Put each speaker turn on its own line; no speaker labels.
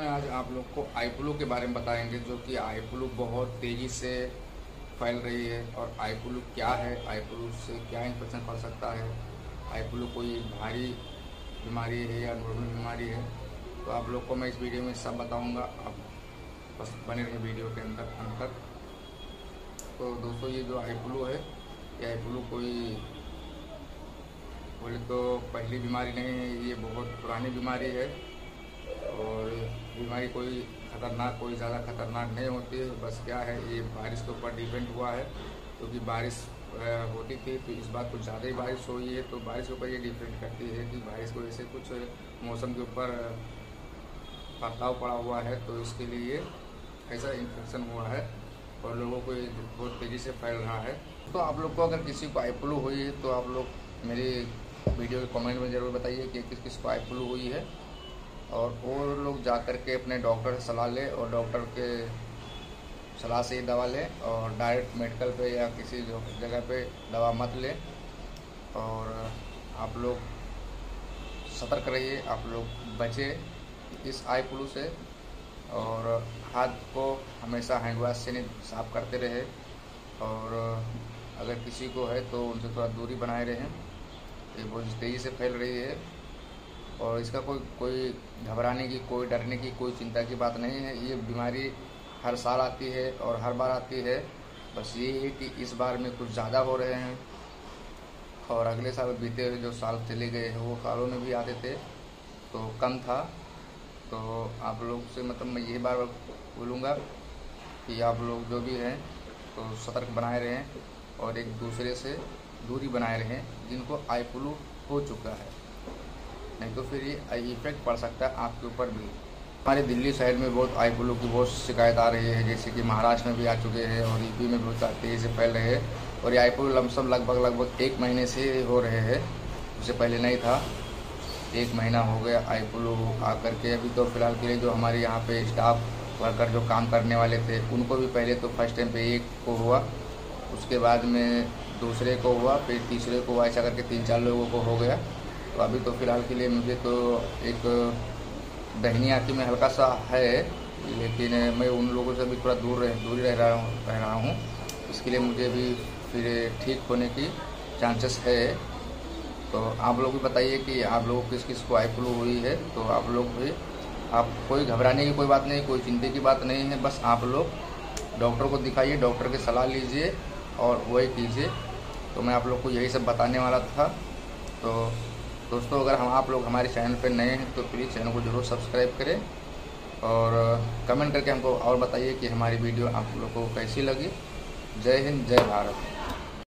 आज आप लोग को आई फ्लू के बारे में बताएँगे, जो कि आई फ्लू बहुत तेज़ी से फैल रही है। और आई फ्लू क्या है? आई फ्लू से क्या इन्फेक्शन पड़ सकता है? आई फ्लू कोई भारी बीमारी है या नॉर्मल बीमारी है? तो आप लोग को मैं इस वीडियो में सब बताऊँगा। आप बस बने रहे वीडियो के अंदर, अंत तक। तो दोस्तों, ये जो आई फ्लू है, ये आई फ्लू कोई बोले तो पहली बीमारी नहीं है, ये बहुत पुरानी बीमारी है। बीमारी कोई ख़तरनाक, कोई ज़्यादा खतरनाक नहीं होती है। बस क्या है, ये बारिश के ऊपर डिपेंड हुआ है। क्योंकि तो बारिश होती थी तो इस बार कुछ ज़्यादा ही बारिश हुई है तो बारिश के ऊपर ये डिपेंड करती है कि बारिश को वैसे कुछ मौसम के ऊपर बदलाव पड़ा हुआ है। तो इसके लिए ऐसा इन्फेक्शन हुआ है और लोगों को ये बहुत तेज़ी से फैल रहा है। तो आप लोग को अगर किसी को आई फ्लू हुई है तो आप लोग मेरी वीडियो के कमेंट में ज़रूर बताइए कि किस किस को आई फ्लू हुई है। और वो लोग जा कर के अपने डॉक्टर से सलाह लें और डॉक्टर के सलाह से ही दवा लें और डायरेक्ट मेडिकल पे या किसी जगह पे दवा मत लें। और आप लोग सतर्क रहिए, आप लोग बचें इस आई फ्लू से और हाथ को हमेशा हैंड वॉश से नहीं, साफ़ करते रहे और अगर किसी को है तो उनसे थोड़ा दूरी बनाए रहें ये बहुत तेज़ी से फैल रही है। और इसका कोई कोई घबराने की, कोई डरने की, कोई चिंता की बात नहीं है। ये बीमारी हर साल आती है और हर बार आती है। बस ये है कि इस बार में कुछ ज़्यादा हो रहे हैं और अगले साल बीते हुए जो साल चले गए हैं, वो सालों में भी आते थे तो कम था। तो आप लोग से मतलब मैं यही बार बोलूँगा कि आप लोग जो भी हैं तो सतर्क बनाए रहें और एक दूसरे से दूरी बनाए रहें, जिनको आई फ्लू हो चुका है। नहीं तो फिर ये इफ़ेक्ट पड़ सकता है आपके ऊपर भी। हमारे दिल्ली शहर में बहुत आई फ्लू की बहुत शिकायत आ रही है, जैसे कि महाराष्ट्र में भी आ चुके हैं और यूपी में बहुत तेज़ी से फैल रहे हैं और ये आई फ्लू लमसम लगभग लगभग एक महीने से हो रहे हैं। उससे पहले नहीं था। एक महीना हो गया आई फ्लू आकर के। अभी तो फ़िलहाल के लिए जो हमारे यहाँ पे स्टाफ वर्कर जो काम करने वाले थे, उनको भी पहले तो फ़र्स्ट टाइम पे एक को हुआ। उसके बाद में दूसरे को हुआ, फिर तीसरे को ऐसा करके तीन चार लोगों को हो गया। तो अभी तो फ़िलहाल के लिए मुझे तो एक दहनी आँखी में हल्का सा है, लेकिन मैं उन लोगों से भी थोड़ा दूर रह, दूरी रह रहा हूँ, रह रहा हूँ। इसके लिए मुझे भी फिर ठीक होने की चांसेस है। तो आप लोग भी बताइए कि आप लोगों किस किस को आई फ्लू हुई है तो आप लोग भी, आप कोई घबराने की कोई बात नहीं, कोई चिंता की बात नहीं है, बस आप लोग डॉक्टर को दिखाइए, डॉक्टर की सलाह लीजिए और वही कीजिए। तो मैं आप लोग को यही सब बताने वाला था। तो दोस्तों, अगर हम आप लोग हमारे चैनल पर नए हैं तो प्लीज़ चैनल को ज़रूर सब्सक्राइब करें और कमेंट करके हमको और बताइए कि हमारी वीडियो आप लोगों को कैसी लगी। जय हिंद, जय भारत।